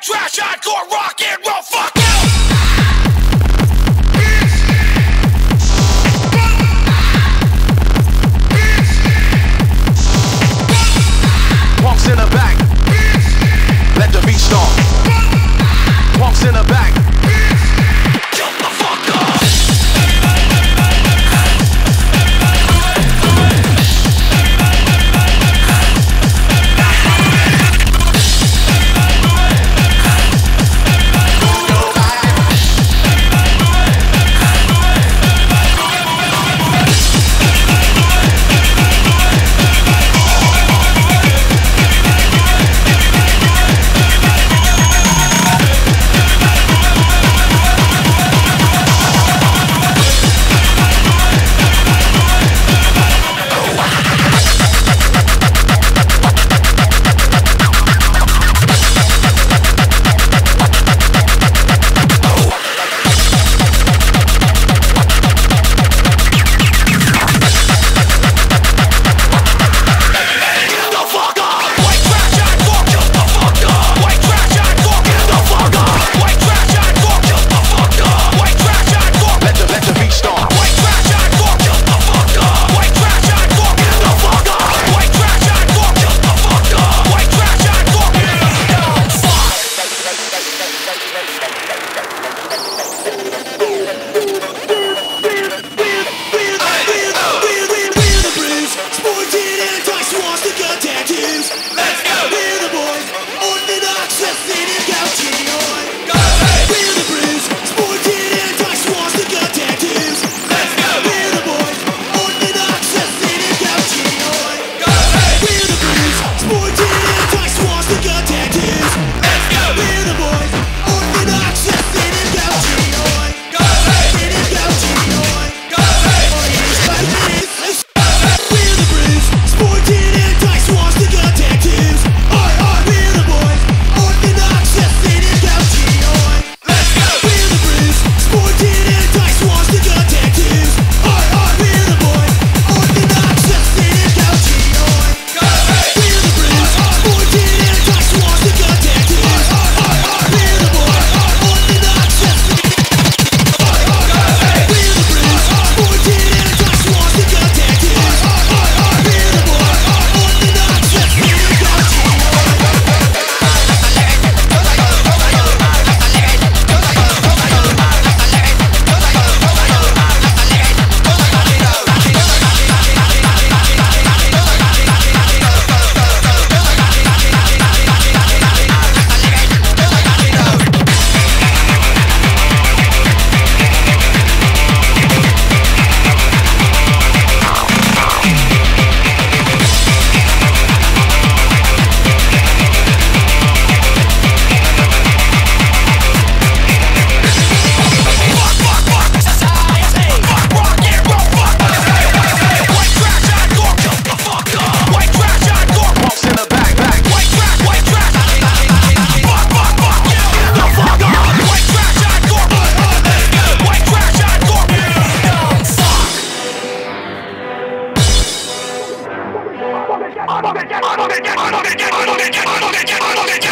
trash, hardcore rock and roll, fuck. Armageddon! Armageddon! Armageddon! Armageddon! Armageddon! Armageddon! Armageddon!